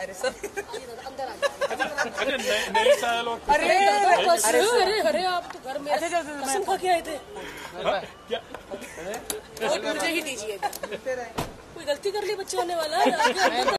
अरे सर। अंदर आ अरे नए साल और अरे बस, अरे अरे आप तो घर में अच्छा, अच्छा, कसम खा के आए थे। हाँ, क्या? वोट मुझे ही दीजिए। कोई गलती कर ली बच्चे होने वाला है।